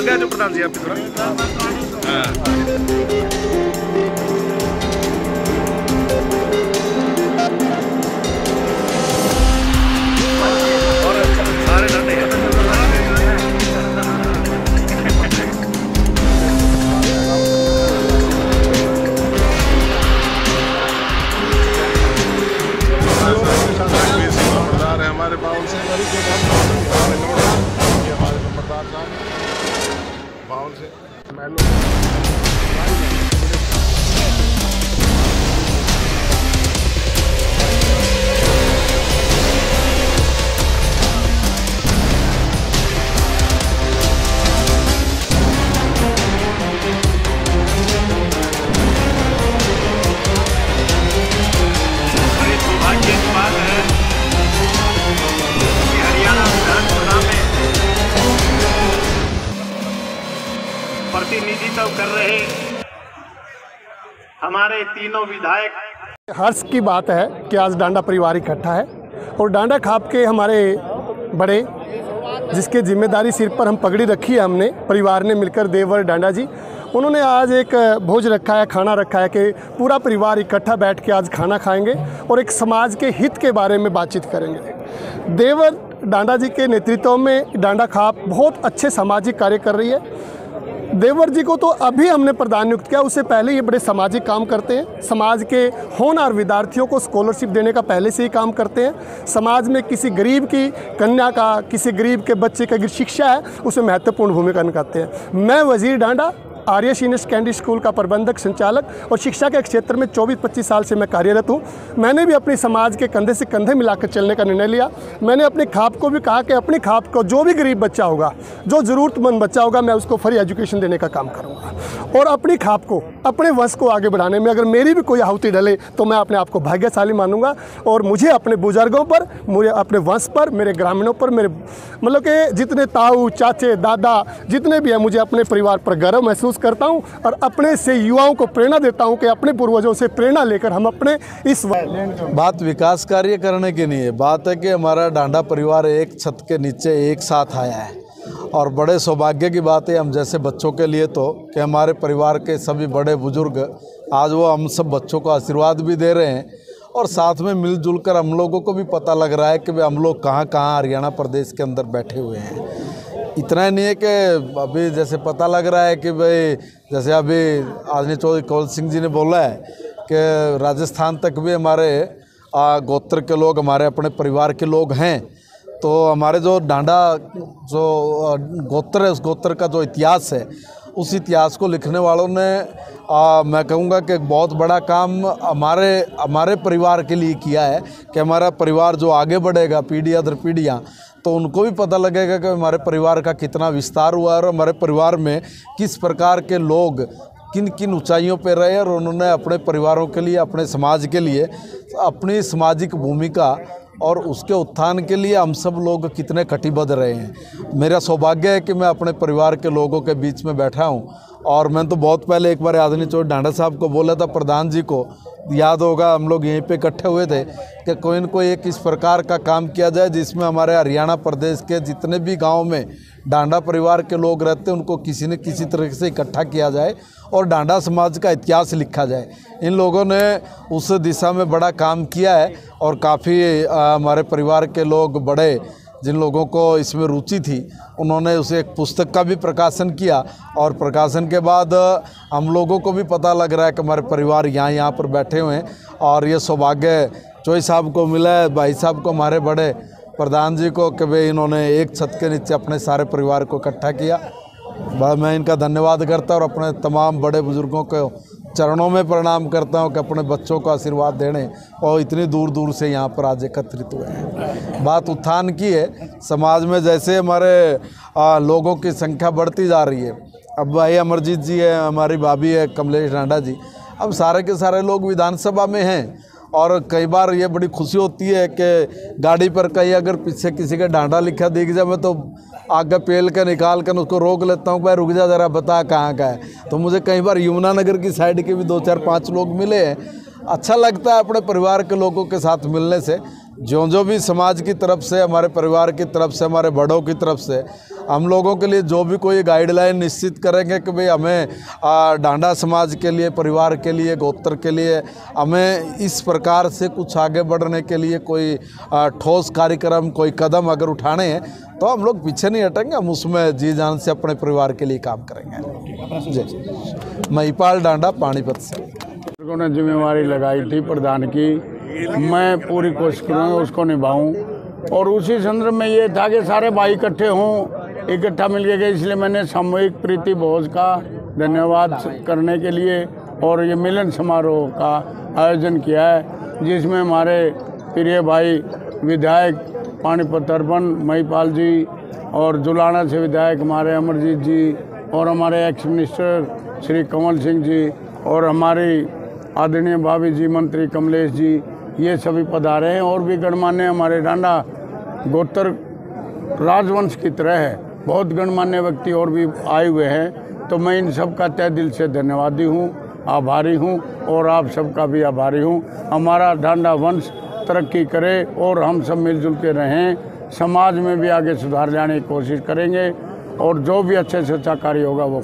आगे जो प्रधान जी तरफ़ हाँ और सारे हैं है हमारे बाउल से बाउल से। मैं हमारे तीनों विधायक। हर्ष की बात है कि आज डांडा परिवार इकट्ठा है और डांडा खाप के हमारे बड़े, जिसके ज़िम्मेदारी सिर पर हम पगड़ी रखी है हमने, परिवार ने मिलकर देवर डांडा जी, उन्होंने आज एक भोज रखा है, खाना रखा है कि पूरा परिवार इकट्ठा बैठ के आज खाना खाएँगे और एक समाज के हित के बारे में बातचीत करेंगे। देवर डांडा जी के नेतृत्व में डांडा खाप बहुत अच्छे सामाजिक कार्य कर रही है। देवर जी को तो अभी हमने प्रधान नियुक्त किया, उससे पहले ये बड़े सामाजिक काम करते हैं। समाज के होनहार विद्यार्थियों को स्कॉलरशिप देने का पहले से ही काम करते हैं। समाज में किसी गरीब की कन्या का, किसी गरीब के बच्चे का अगर शिक्षा है उसमें महत्वपूर्ण भूमिका निभाते हैं। मैं Wazir Danda Arya senior secondary school का प्रबंधक, संचालक और शिक्षा के क्षेत्र में 24-25 साल से मैं कार्यरत हूँ। मैंने भी अपने समाज के कंधे से कंधे मिलाकर चलने का निर्णय लिया। मैंने अपने खाप को भी कहा कि अपनी खाप को जो भी गरीब बच्चा होगा, जो ज़रूरतमंद बच्चा होगा, मैं उसको फ्री एजुकेशन देने का काम करूँगा। और अपनी खाप को, अपने वंश को आगे बढ़ाने में अगर मेरी भी कोई आहुति डले तो मैं अपने आप को भाग्यशाली मानूँगा और मुझे अपने बुज़ुर्गों पर, मुझे अपने वंश पर, मेरे ग्रामीणों पर, मेरे मतलब के जितने ताऊ, चाचे, दादा, जितने भी हैं, मुझे अपने परिवार पर गर्व महसूस करता हूँ और अपने से युवाओं को प्रेरणा देता हूँ कि अपने पूर्वजों से प्रेरणा लेकर हम अपने इस बात विकास कार्य करने की नहीं है। बात है कि हमारा डांडा परिवार एक छत के नीचे एक साथ आया है। और बड़े सौभाग्य की बात है, हम जैसे बच्चों के लिए तो कि हमारे परिवार के सभी बड़े बुज़ुर्ग आज वो हम सब बच्चों को आशीर्वाद भी दे रहे हैं। और साथ में मिलजुल कर हम लोगों को भी पता लग रहा है कि हम लोग कहाँ कहाँ हरियाणा प्रदेश के अंदर बैठे हुए हैं। इतना ही नहीं है कि अभी जैसे पता लग रहा है कि भाई जैसे अभी आदरणीय चौधरी कौल सिंह जी ने बोला है कि राजस्थान तक भी हमारे गोत्र के लोग हमारे अपने परिवार के लोग हैं। तो हमारे जो डांडा जो गोत्र है उस गोत्र का जो इतिहास है उस इतिहास को लिखने वालों ने आ, मैं कहूँगा कि बहुत बड़ा काम हमारे हमारे परिवार के लिए किया है कि हमारा परिवार जो आगे बढ़ेगा पीढ़ियाँ दर पीढ़ियाँ तो उनको भी पता लगेगा कि हमारे परिवार का कितना विस्तार हुआ है और हमारे परिवार में किस प्रकार के लोग किन किन ऊंचाइयों पर रहे और उन्होंने अपने परिवारों के लिए, अपने समाज के लिए, अपनी सामाजिक भूमिका और उसके उत्थान के लिए हम सब लोग कितने कटिबद्ध रहे हैं। मेरा सौभाग्य है कि मैं अपने परिवार के लोगों के बीच में बैठा हूँ और मैं तो बहुत पहले एक बार आदरणीय चौधरी डांडा साहब को बोला था, प्रधान जी को याद होगा, हम लोग यहीं पे इकट्ठे हुए थे कि कोई न कोई एक इस प्रकार का काम किया जाए जिसमें हमारे हरियाणा प्रदेश के जितने भी गाँव में डांडा परिवार के लोग रहते हैं, उनको किसी न किसी तरह से इकट्ठा किया जाए और डांडा समाज का इतिहास लिखा जाए। इन लोगों ने उस दिशा में बड़ा काम किया है और काफ़ी हमारे परिवार के लोग बड़े जिन लोगों को इसमें रुचि थी, उन्होंने उसे एक पुस्तक का भी प्रकाशन किया और प्रकाशन के बाद हम लोगों को भी पता लग रहा है कि हमारे परिवार यहाँ यहाँ पर बैठे हुए हैं और ये सौभाग्य चोई साहब को मिला है, भाई साहब को हमारे बड़े प्रधान जी को कि भाई इन्होंने एक छत के नीचे अपने सारे परिवार को इकट्ठा किया। मैं इनका धन्यवाद करता और अपने तमाम बड़े बुज़ुर्गों को चरणों में प्रणाम करता हूँ कि अपने बच्चों को आशीर्वाद देने और इतनी दूर दूर से यहाँ पर आज एकत्रित हुए हैं। बात उत्थान की है, समाज में जैसे हमारे लोगों की संख्या बढ़ती जा रही है। अब भाई अमरजीत जी है, हमारी भाभी है कमलेश डांडा जी। अब सारे के सारे लोग विधानसभा में हैं। और कई बार ये बड़ी खुशी होती है कि गाड़ी पर कहीं अगर पीछे किसी का डांडा लिखा दिख जाए मैं तो आगे पेल कर निकाल कर उसको रोक लेता हूँ भाई रुक जा ज़रा, बता कहाँ का है? तो मुझे कई बार यमुनानगर की साइड के भी दो चार पाँच लोग मिले हैं। अच्छा लगता है अपने परिवार के लोगों के साथ मिलने से। जो जो भी समाज की तरफ़ से, हमारे परिवार की तरफ़ से, हमारे बड़ों की तरफ़ से, हम लोगों के लिए जो भी कोई गाइडलाइन निश्चित करेंगे कि भाई हमें डांडा समाज के लिए, परिवार के लिए गोत्र के लिए, हमें इस प्रकार से कुछ आगे बढ़ने के लिए कोई ठोस कार्यक्रम, कोई कदम अगर उठाने हैं तो हम लोग पीछे नहीं हटेंगे, हम उसमें जी जान से अपने परिवार के लिए काम करेंगे। जी। महिपाल डांडा, पानीपत से। को ने जिम्मेवारी लगाई थी प्रधान की मैं पूरी कोशिश करूँगा, उसको निभाऊँ। और उसी संदर्भ में ये था कि सारे भाई इकट्ठे हों, इकट्ठा मिल के इसलिए मैंने सामूहिक प्रीति भोज का धन्यवाद करने के लिए और ये मिलन समारोह का आयोजन किया है, जिसमें हमारे प्रिय भाई विधायक पानीपत अर्बन महिपाल जी और जुलाना से विधायक हमारे अमरजीत जी और हमारे एक्स मिनिस्टर श्री कंवल सिंह जी और हमारी आदरणीय भाभी जी, मंत्री कमलेश जी ये सभी पधारे हैं और भी गणमान्य हमारे डांडा गोत्र राजवंश की तरह है। बहुत गणमान्य व्यक्ति और भी आए हुए हैं। तो मैं इन सब का तय दिल से धन्यवादी हूँ, आभारी हूँ और आप सबका भी आभारी हूँ। हमारा डांडा वंश तरक्की करे और हम सब मिलजुल के रहें। समाज में भी आगे सुधार लाने की कोशिश करेंगे और जो भी अच्छे से अच्छा कार्य होगा वो